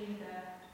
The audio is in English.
Yeah.